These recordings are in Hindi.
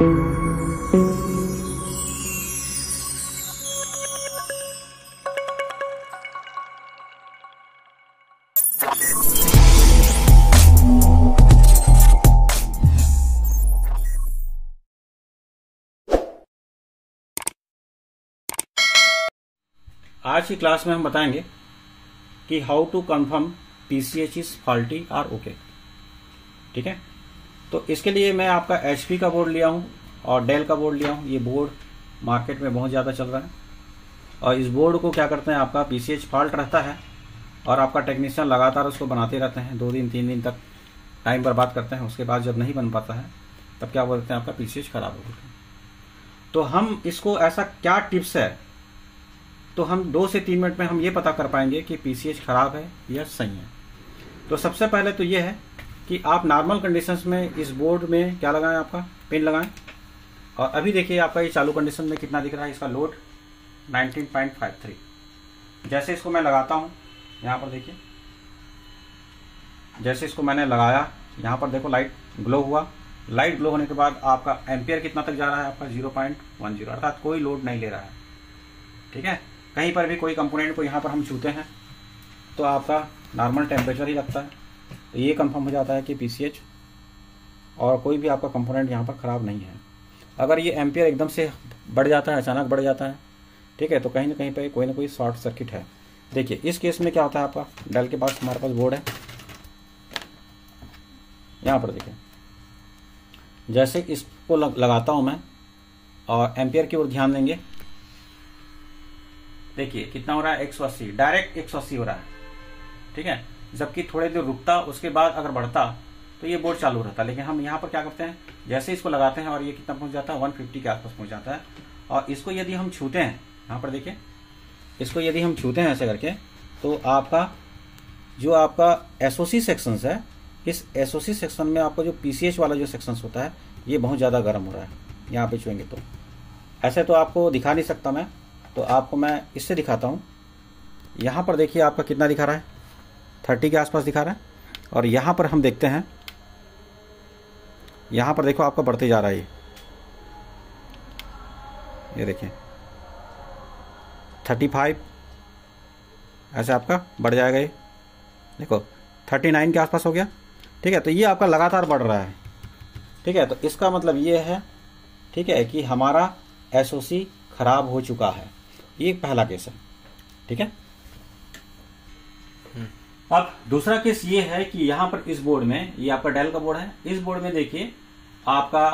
आज की क्लास में हम बताएँगे कि how to confirm PCH is faulty or okay ठीक है? तो इसके लिए मैं आपका एचपी का बोर्ड लिया हूँ और डेल का बोर्ड लिया हूँ। ये बोर्ड मार्केट में बहुत ज़्यादा चल रहा है। और इस बोर्ड को क्या करते हैं, आपका पीसीएच फॉल्ट रहता है और आपका टेक्नीशियन लगातार उसको बनाते रहते हैं। दो दिन, तीन दिन तक टाइम बर्बाद करते हैं। उसके बाद जब नहीं बन पाता है, तब क्या बोलते हैं, आपका पीसीएच खराब हो गया तो हम इसको ऐसा क्या टिप्स है? तो हम दो से तीन मिनट में हम ये पता कर पाएँगे कि पीसीएच खराब है या सही है। तो सबसे पहले तो ये है कि आप नॉर्मल कंडीशंस में इस बोर्ड में क्या लगाएँ आपका? पिन लगाएँ। और अभी देखिए आपका ये चालू कंडीशन में कितना दिख रहा है इसका लोड 19.53 जैसे इसको मैं लगाता हूँ, यहाँ पर देखिए। जैसे इसको मैंने लगाया, यहाँ पर देखो लाइट ग्लो हुआ। लाइट ग्लो होने के बाद आपका एम्पियर कितना तक जा रहा है? आपका ज़ीरो पॉइंट वन ज़ीरो अर्थात कोई लोड नहीं ले रहा है। ठीक है? कहीं पर भी कोई कंपोनेंट को यहाँ पर हम छूते हैं तो आपका नॉर्मल टेम्परेचर ही लगता है। तो ये कंफर्म हो जाता है कि पीसीएच और कोई भी आपका कंपोनेंट यहाँ पर ख़राब नहीं है। अगर ये एम्पियर एकदम से बढ़ जाता है, अचानक बढ़ जाता है, ठीक है तो कहीं ना कहीं पर कोई ना कोई शॉर्ट सर्किट है। देखिए, इस केस में क्या होता है आपका? डेल के पास हमारे पास बोर्ड है। यहाँ पर देखिए। जैसे इसको लगाता हूँ मैं, और एम्पियर की ओर ध्यान देंगे। देखिए, कितना हो रहा है? एक सौ अस्सी। डायरेक्ट एक सौ अस्सी हो रहा है। ठीक है? जबकि थोड़े देर रुकता, उसके बाद अगर बढ़ता तो ये बोर्ड चालू रहता। लेकिन हम यहाँ पर क्या करते हैं? जैसे इसको लगाते हैं और ये कितना पहुँच जाता है? वन के आसपास पहुँच जाता है। और इसको यदि हम छूते हैं, यहाँ पर देखिए, इसको यदि हम छूते हैं ऐसे करके तो आपका, जो आपका एसओसी सेक्शन है, इस एसओसी सेक्शन में आपका जो पीसीएच वाला जो सेक्शन होता है, ये बहुत ज़्यादा गर्म हो रहा है। यहाँ पे छुएँगे तो। ऐसे तो आपको दिखा नहीं सकता मैं तो आपको मैं इससे दिखाता हूँ। यहाँ पर देखिए आपका कितना दिखा रहा है? थर्टी के आसपास दिखा रहा है। और यहाँ पर हम देखते हैं, यहाँ पर देखो आपका बढ़ते जा रहा है ये। देखिए, थर्टी फाइव, ऐसे आपका बढ़ जाएगा ये। देखो, थर्टी नाइन के आसपास हो गया। ठीक है तो ये आपका लगातार बढ़ रहा है। ठीक है तो इसका मतलब ये है, ठीक है, कि हमारा एसओसी खराब हो चुका है। ये पहला केस है। ठीक है। अब दूसरा केस ये है कि यहाँ पर इस बोर्ड में, ये आपका डेल का बोर्ड है, इस बोर्ड में देखिए, आपका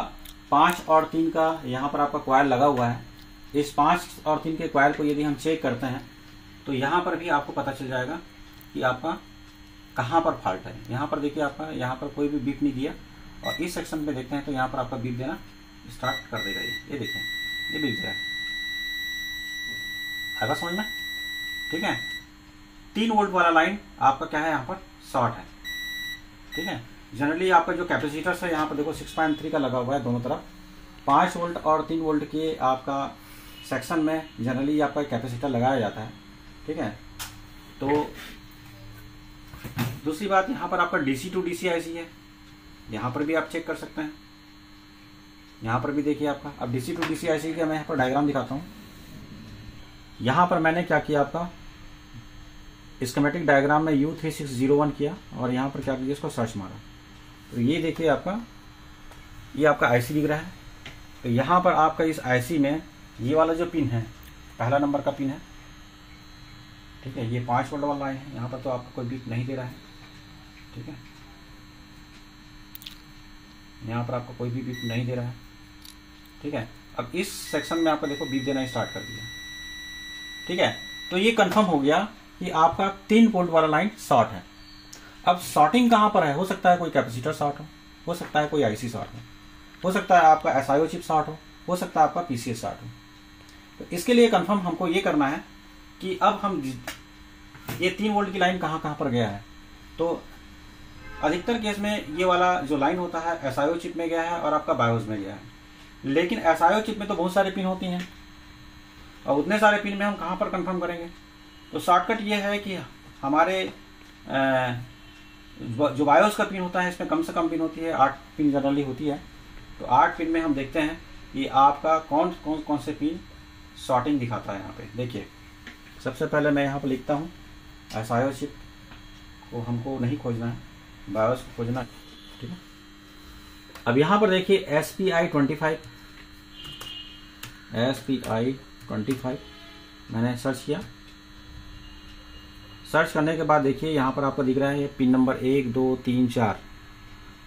पाँच और तीन का यहाँ पर आपका क्वायर लगा हुआ है। इस पाँच और तीन के क्वायर को यदि हम चेक करते हैं तो यहाँ पर भी आपको पता चल जाएगा कि आपका कहाँ पर फॉल्ट है। यहाँ पर देखिए आपका, यहाँ पर कोई भी बीप नहीं दिया, और इस सेक्शन में देखते हैं तो यहाँ पर आपका बीप देना स्टार्ट कर देगा ये। ये देखिए, ये बीप दिया। आएगा समझ में? ठीक है? तीन वोल्ट वाला लाइन आपका क्या है यहाँ पर? शॉर्ट है। ठीक है? जनरली आपका जो कैपेसिटर है, यहाँ पर देखो 6.3 का लगा हुआ है दोनों तरफ़। पाँच वोल्ट और तीन वोल्ट के आपका सेक्शन में जनरली आपका कैपेसिटर लगाया जाता है। ठीक है? तो दूसरी बात, यहाँ पर आपका डीसी टू डीसी आईसी है। यहाँ पर भी आप चेक कर सकते हैं। यहाँ पर भी देखिए आपका। अब डीसी टू डीसी आईसी का मैं यहाँ पर डायग्राम दिखाता हूँ। यहाँ पर मैंने क्या किया आपका? स्केमेटिक डायग्राम में U three six zero one किया और यहाँ पर क्या किया इसको सर्च मारा। तो ये देखिए आपका, ये आपका आईसी दिख रहा है। तो यहाँ पर आपका इस आईसी में ये वाला जो पिन है, पहला नंबर का पिन है, ठीक है, ये पाँच वोल्ट वाला है। यहाँ पर तो आपको कोई बीट नहीं दे रहा है, ठीक है। यहाँ पर आपको कोई भी बीट नहीं दे रहा है, ठीक है। अब इस सेक्शन में आपको देखो बीप देना स्टार्ट कर दिया, ठीक है। तो ये कंफर्म हो गया कि आपका तीन वोल्ट वाला लाइन शॉर्ट है। अब शॉर्टिंग कहाँ पर है? हो सकता है कोई कैपेसिटर शॉर्ट हो हो सकता है कोई आईसी शॉर्ट हो हो सकता है आपका एसआईओ चिप शॉर्ट हो हो सकता है आपका पीसीएस शॉर्ट हो। तो इसके लिए कंफर्म हमको ये करना है कि अब हम ये तीन वोल्ट की लाइन कहाँ कहाँ पर गया है। तो अधिकतर केस में ये वाला जो लाइन होता है एसआईओ चिप में गया है और आपका बायोस में गया है। लेकिन एसआईओ चिप में तो बहुत सारे पिन होती हैं। और उतने सारे पिन में हम कहाँ पर कंफर्म करेंगे? तो शॉर्टकट ये है कि हमारे जो बायोस का पिन होता है, इसमें कम से कम पिन होती है, आठ पिन जनरली होती है। तो आठ पिन में हम देखते हैं कि आपका कौन कौन कौन से पिन शॉर्टिंग दिखाता है यहाँ पे। देखिए, सबसे पहले मैं यहाँ पर लिखता हूँ एसआईओ चिप को हमको नहीं खोजना है बायोस को खोजना ठीक है? अब यहाँ पर देखिए S P I twenty five S P I twenty five मैंने सर्च किया। सर्च करने के बाद देखिए, यहाँ पर आपको दिख रहा है पिन नंबर एक, दो, तीन, चार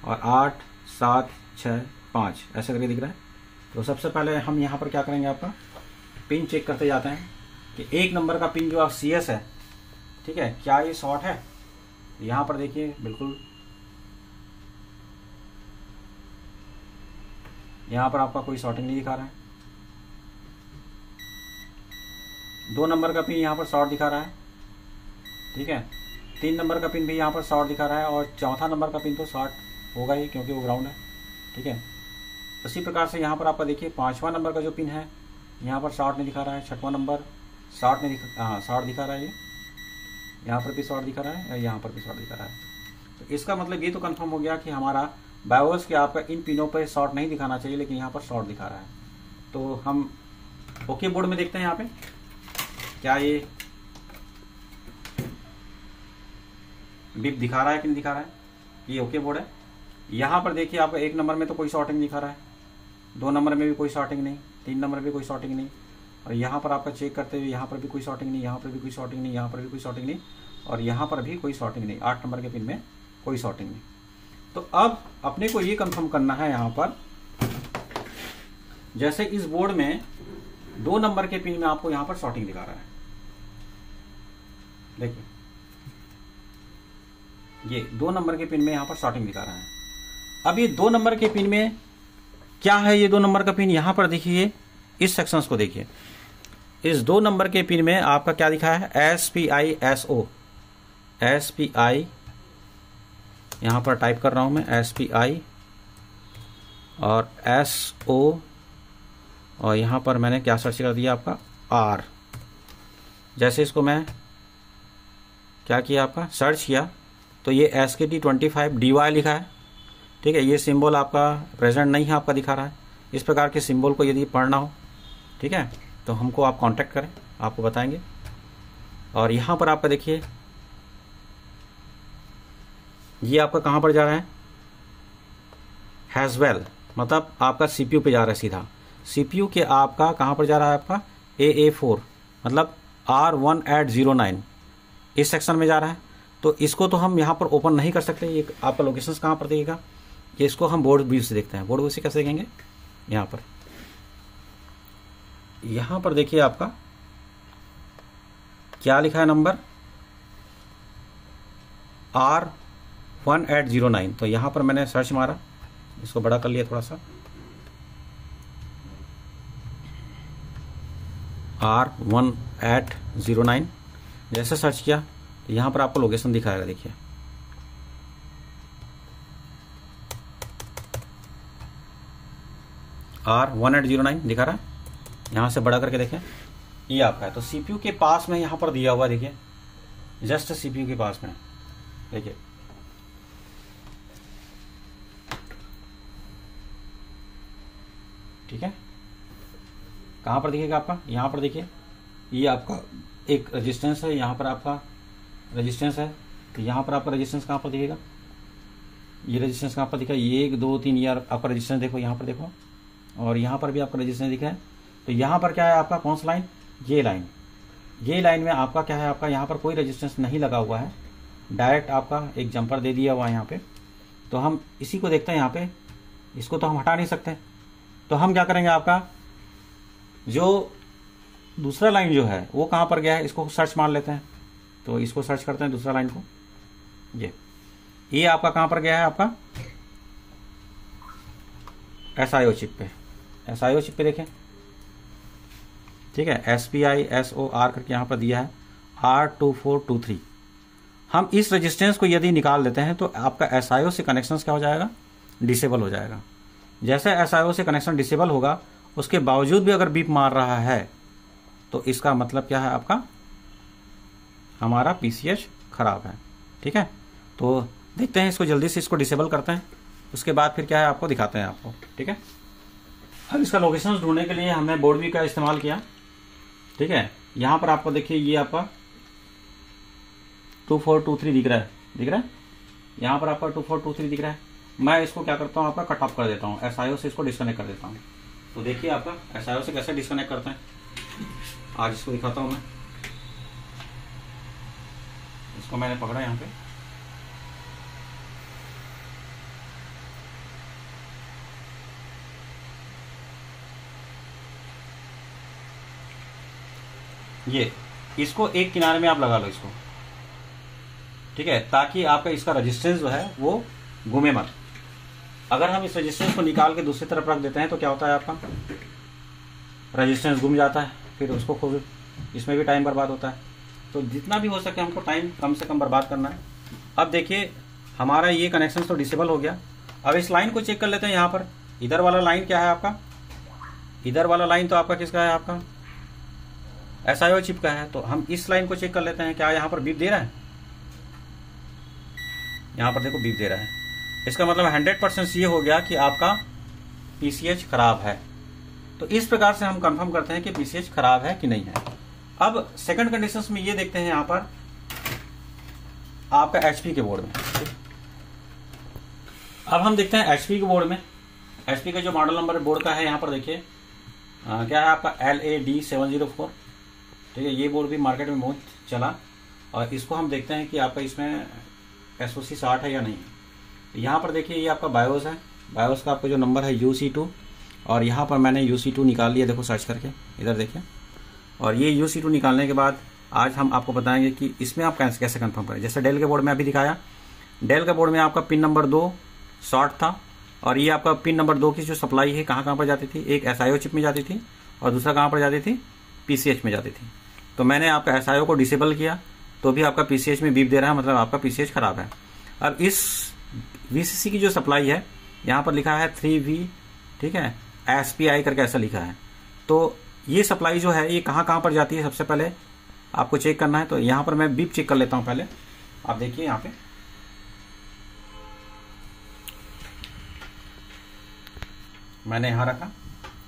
और आठ, सात छ पाँच। ऐसा करके दिख रहा है। तो सबसे पहले हम यहाँ पर क्या करेंगे आपका? पिन चेक करते जाते हैं कि एक नंबर का पिन जो आप सी एस है, ठीक है, क्या ये शॉर्ट है? यहाँ पर देखिए, बिल्कुल। यहाँ पर आपका कोई शॉर्टिंग नहीं दिखा रहा है। दो नंबर का पिन यहाँ पर शॉर्ट दिखा रहा है। ठीक है? तीन नंबर का पिन भी यहाँ पर शॉर्ट दिखा रहा है और चौथा नंबर का पिन तो शॉर्ट होगा ही क्योंकि वो ग्राउंड है। ठीक है? उसी प्रकार से यहाँ पर आपका देखिए, पांचवा नंबर का जो पिन है, यहाँ पर शॉर्ट नहीं दिखा रहा है, छठवां नंबर शॉर्ट नहीं दिखा हाँ शॉर्ट दिखा रहा है ये। यहाँ पर भी शॉर्ट दिखा रहा है, यहाँ पर भी शॉर्ट दिखा रहा है। तो इसका मतलब ये तो कन्फर्म हो गया कि हमारा बायोस के आपका इन पिनों पर शॉर्ट नहीं दिखाना चाहिए, लेकिन यहाँ पर शॉर्ट दिखा रहा है। तो हम ओके बोर्ड में देखते हैं यहाँ पे। क्या ये बिप दिखा रहा है कि नहीं दिखा रहा है? ये ओके बोर्ड है। यहाँ पर देखिए आपका एक नंबर में तो कोई शॉर्टिंग दिखा रहा है। दो नंबर में भी कोई शॉर्टिंग नहीं, तीन नंबर में कोई शॉर्टिंग नहीं। और यहाँ पर आपका चेक करते हुए यहाँ पर भी कोई शॉर्टिंग नहीं, यहाँ पर भी कोई शॉर्टिंग नहीं, यहाँ पर भी कोई शॉर्टिंग नहीं और यहाँ पर भी कोई शॉर्टिंग नहीं। आठ नंबर के पिन में कोई शॉर्टिंग नहीं। तो अब अपने को ये कंफर्म करना है यहाँ पर। जैसे इस बोर्ड में दो नंबर के पिन में आपको यहाँ पर शॉर्टिंग दिखा रहा है। देखिए। ये दो नंबर के पिन में यहाँ पर शॉर्टिंग दिखा रहा है। अब ये दो नंबर के पिन में क्या है ये दो नंबर का पिन? यहाँ पर देखिए, इस सेक्शंस को देखिए। इस दो नंबर के पिन में आपका क्या दिखा है? S P I S O S P I यहाँ पर टाइप कर रहा हूँ मैं एस पी आई और एस ओ और यहाँ पर मैंने क्या सर्च कर दिया आपका? आर जैसे इसको मैं क्या किया आपका? सर्च किया। तो ये S K T twenty five D Y लिखा है। ठीक है, ये सिंबल आपका प्रेजेंट नहीं है, आपका दिखा रहा है। इस प्रकार के सिंबल को यदि पढ़ना हो, ठीक है तो हमको आप कांटेक्ट करें, आपको बताएँगे। और यहाँ पर आपका देखिए, ये आपका कहाँ पर जा रहा है? हैज़ वेल मतलब आपका सीपीयू पे जा रहा है सीधा। सीपीयू के आपका कहाँ पर जा रहा है आपका? ए ए फोर मतलब R one eight zero nine इस सेक्शन में जा रहा है। तो इसको तो हम यहाँ पर ओपन नहीं कर सकते। ये आपका लोकेशन कहाँ पर देगा ये इसको हम बोर्ड व्यू से देखते हैं। बोर्ड व्यू से कैसे देखेंगे? यहाँ पर। यहाँ पर देखिए आपका। क्या लिखा है number R one eight zero nine तो यहाँ पर मैंने सर्च मारा। इसको बड़ा कर लिया थोड़ा सा। R one eight zero nine जैसे सर्च किया यहाँ पर आपको लोकेशन दिखाएगा, देखिए। R one eight zero nine दिखा रहा है? यहाँ से बड़ा करके देखें। ये आपका है। तो सीपीयू के पास में यहाँ पर दिया हुआ देखिए। जस्ट सीपीयू के पास में। देखिए। ठीक है? कहाँ पर दिखेगा आपका? यहाँ पर देखिए। ये आपका एक रेजिस्टेंस है, यहाँ पर आपका रेजिस्टेंस है तो यहाँ पर आपका रेजिस्टेंस कहाँ पर दिखेगा? ये रेजिस्टेंस कहाँ पर दिखा? ये एक, दो, तीन यार आपका रेजिस्टेंस देखो, यहाँ पर देखो। और यहाँ पर भी आपका रेजिस्टेंस दिखा है। तो यहाँ पर क्या है आपका? कौन सा लाइन ये लाइन ये लाइन में आपका क्या है आपका? यहाँ पर कोई रेजिस्टेंस नहीं लगा हुआ है। डायरेक्ट आपका एक जंपर दे दिया हुआ है यहाँ पे। तो हम इसी को देखते हैं यहाँ पे। इसको तो हम हटा नहीं सकते। तो हम क्या करेंगे आपका? जो दूसरा लाइन जो है, वो कहाँ पर गया है? इसको सर्च मार लेते हैं। तो इसको सर्च करते हैं दूसरा लाइन को। ये। ये आपका कहाँ पर गया है आपका? एस आई ओ चिप पे। एस आई ओ चिप पे देखें। ठीक है? S P I S O R करके यहाँ पर दिया है। R two four two three हम इस रेजिस्टेंस को यदि निकाल देते हैं तो आपका एस आई ओ से कनेक्शन क्या हो जाएगा? डिसेबल हो जाएगा। जैसे एस आई ओ से कनेक्शन डिसेबल होगा, उसके बावजूद भी अगर बीप मार रहा है तो इसका मतलब क्या है आपका? हमारा पीसीएच खराब है। ठीक है? तो देखते हैं इसको जल्दी से, इसको डिसेबल करते हैं। उसके बाद फिर क्या है आपको? दिखाते हैं आपको। ठीक है? अब इसका लोकेशन ढूँढने के लिए हमने बोर्ड भी का इस्तेमाल किया। ठीक है? यहाँ पर आपको देखिए, ये आपका टू फोर टू थ्री दिख रहा है। दिख रहा है? यहाँ पर आपका टू फोर टू थ्री दिख रहा है। मैं इसको क्या करता हूँ? आपका कट ऑफ़ कर देता हूँ। एस से इसको डिस्कनेक्ट कर देता हूँ। तो देखिए आपका एसआईओ से कैसे डिस्कनेक्ट करते हैं। आज इसको दिखाता हूँ मैं। इसको मैंने पकड़ा यहाँ पे। ये, इसको एक किनारे में आप लगा लो इसको। ठीक है? ताकि आपका इसका रजिस्टेंस जो है, वो घूमे मत। अगर हम इस रजिस्टेंस को निकाल के दूसरी तरफ़ रख देते हैं तो क्या होता है आपका? रजिस्टेंस घूम जाता है, फिर उसको खूब इसमें भी टाइम बर्बाद होता है। तो जितना भी हो सके हमको टाइम कम से कम बर्बाद करना है। अब देखिए, हमारा ये कनेक्शन तो डिसेबल हो गया। अब इस लाइन को चेक कर लेते हैं यहाँ पर। इधर वाला लाइन क्या है आपका? इधर वाला लाइन तो आपका किसका है आपका? एस आई चिप का है। तो हम इस लाइन को चेक कर लेते हैं। क्या यहाँ पर बीप दे रहा है? यहाँ पर देखो बीप दे रहा है। इसका मतलब हंड्रेड परसेंट ये हो गया कि आपका पीसीएच खराब है। तो इस प्रकार से हम कंफर्म करते हैं कि पीसीएच खराब है कि नहीं है। अब सेकंड कंडीशन में ये देखते हैं यहाँ पर, आपका एचपी के बोर्ड में। अब हम देखते हैं एचपी के बोर्ड में। एचपी का जो मॉडल नंबर बोर्ड का है, यहाँ पर देखिए क्या है आपका? L A D seven zero four ठीक है, ये बोर्ड भी मार्केट में बहुत चला। और इसको हम देखते हैं कि आपका इसमें एस ओ सी साठ है या नहीं। यहाँ पर देखिए, ये आपका बायोस है। बायोस का आपका जो नंबर है यू सी टू और यहाँ पर मैंने यू सी टू निकाल लिया, देखो सर्च करके। इधर देखिए। और ये यू सी टू निकालने के बाद आज हम आपको बताएँगे कि इसमें आप कैसे कैसे कंफर्म करें। जैसे डेल के बोर्ड में अभी दिखाया। डेल के बोर्ड में आपका पिन नंबर दो शॉर्ट था और ये आपका पिन नंबर दो की जो सप्लाई है कहाँ कहाँ पर जाती थी? एक एसआईओ चिप में जाती थी और दूसरा कहाँ पर जाती थी? पीसीएच में जाती थी। तो मैंने आपका एस को डिसेबल किया तो भी आपका पीसीएच में बीप दे रहा है मतलब आपका पीसीएच खराब है। अब इस वीसीसी की जो सप्लाई है, यहाँ पर लिखा है थ्री वी ठीक है? एस पी आई करके ऐसा लिखा है। तो ये सप्लाई जो है, ये कहाँ कहाँ पर जाती है सबसे पहले आपको चेक करना है तो यहाँ पर मैं बीप चेक कर लेता हूँ पहले। आप देखिए यहाँ पे। मैंने यहाँ रखा।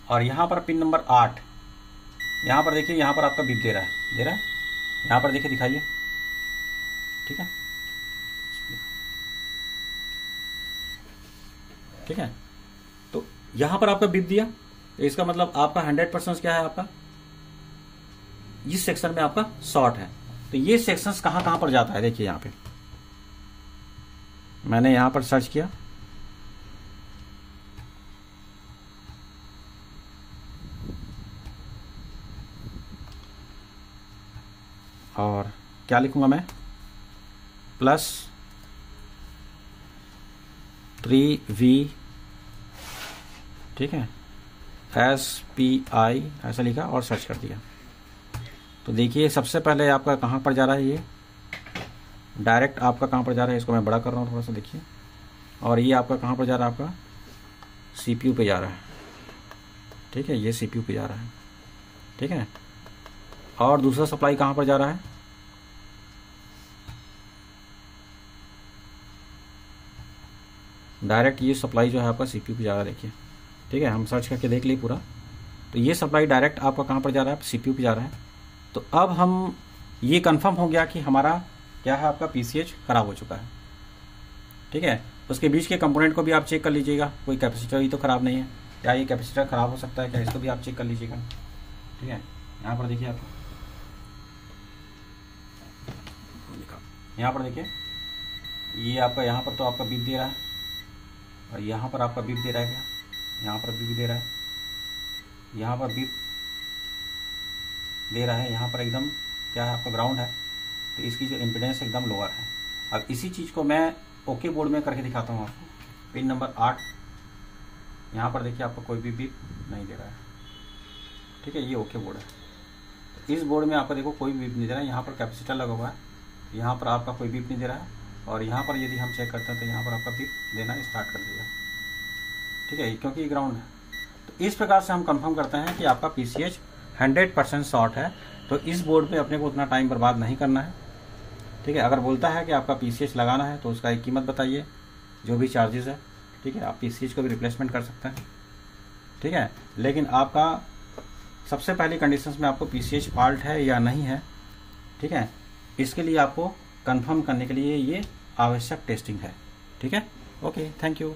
और यहाँ पर पिन नंबर आठ। यहाँ पर देखिए, यहाँ पर आपका बीप दे रहा है। दे रहा है? यहाँ पर देखिए, दिखाइए। ठीक है? ठीक है? तो यहाँ पर आपका बिप दिया। तो इसका मतलब आपका हंड्रेड परसेंट क्या है आपका? इस सेक्शन में आपका शॉर्ट है। तो ये सेक्शन कहाँ कहाँ पर जाता है? देखिए यहाँ पे। मैंने यहाँ पर सर्च किया। और क्या लिखूँगा मैं? Plus three V. ठीक है? एस पी आई ऐसा लिखा और सर्च कर दिया। तो देखिए, सबसे पहले आपका कहाँ पर जा रहा है ये? डायरेक्ट आपका कहाँ पर जा रहा है? इसको मैं बड़ा कर रहा हूँ, थोड़ा सा देखिए। और ये आपका कहाँ पर जा रहा है आपका? सीपीयू पे जा रहा है। ठीक है, ये सीपीयू पे जा रहा है। ठीक है? और दूसरा सप्लाई कहाँ पर जा रहा है? डायरेक्ट ये सप्लाई जो है आपका सीपीयू पे जा रहा है, देखिए। ठीक है, हम सर्च करके देख लिए पूरा। तो ये सप्लाई डायरेक्ट आपका कहाँ पर जा रहा है? सीपीयू पे जा रहा है। तो अब हम ये कंफर्म हो गया कि हमारा क्या है आपका पीसीएच खराब हो चुका है। ठीक है, उसके बीच के कंपोनेंट को भी आप चेक कर लीजिएगा। कोई कैपेसिटर ही तो खराब नहीं है। क्या ये कैपेसिटर खराब हो सकता है क्या? इसको भी आप चेक कर लीजिएगा। ठीक है, यहाँ पर देखिए आप। यहाँ पर देखिए, ये आपका यहाँ पर तो आपका बीप दे रहा है। और यहाँ पर आपका बीप दे रहा है क्या? यहाँ पर भी दे रहा है। यहाँ पर भी दे रहा है। यहाँ पर एकदम क्या है, आपका ग्राउंड है। तो इसकी जो इम्पिडेंस एकदम लोअर है। अब इसी चीज़ को मैं ओके बोर्ड में करके दिखाता हूँ आपको। पिन नंबर आठ। यहाँ पर देखिए, आपको कोई भी बीप नहीं दे रहा है। ठीक है, ये ओके बोर्ड है। इस बोर्ड में आपको देखो, कोई बीप नहीं दे रहा है। यहाँ पर कैपेसिटर लगा हुआ है। यहाँ पर आपका कोई बीप नहीं दे रहा है। और यहाँ पर यदि हम चेक करते हैं तो यहाँ पर आपका बीप देना स्टार्ट कर देगा ठीक है, क्योंकि ग्राउंड है। तो इस प्रकार से हम कंफर्म करते हैं कि आपका P C H hundred percent short है। तो इस बोर्ड पे अपने को उतना टाइम बर्बाद नहीं करना है। ठीक है, अगर बोलता है कि आपका पी सी एच लगाना है तो उसका एक कीमत बताइए, जो भी चार्जेस है। ठीक है, आप पी सी एच को भी रिप्लेसमेंट कर सकते हैं। ठीक है, लेकिन आपका सबसे पहली कंडीशन में आपको पी सी एच फॉल्ट है या नहीं है, ठीक है, इसके लिए आपको कन्फर्म करने के लिए ये आवश्यक टेस्टिंग है। ठीक है ओके थैंक यू